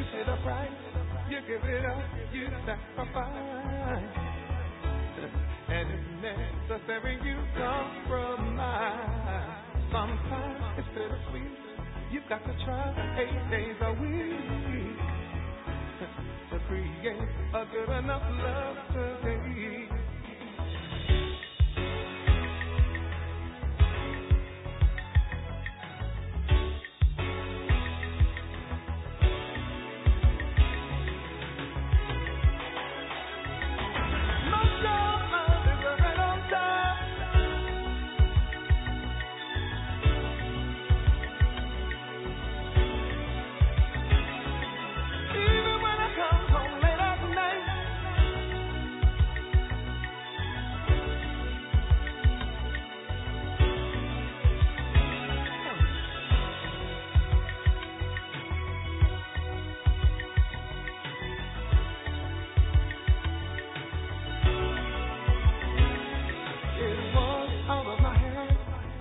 You pay the price. You give it up. You sacrifice. And if necessary, you compromise. Sometimes it's bittersweet. You've got to try eight days a week to create a good enough love today.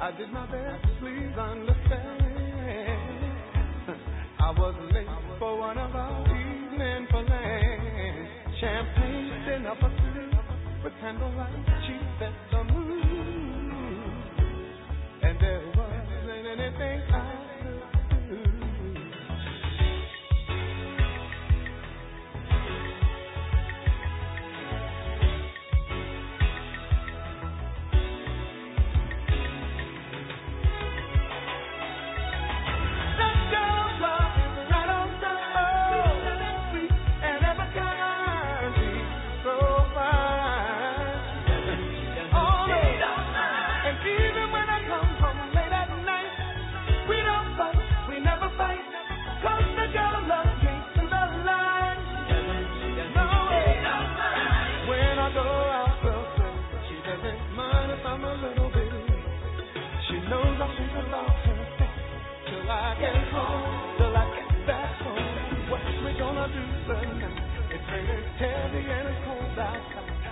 I did my best, please understand. I was late for one of our evening plans. Champagne in a bottle with candlelight, she set the mood.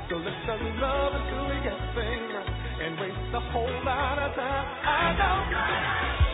So let's love until we get and waste a whole lot of time. I don't.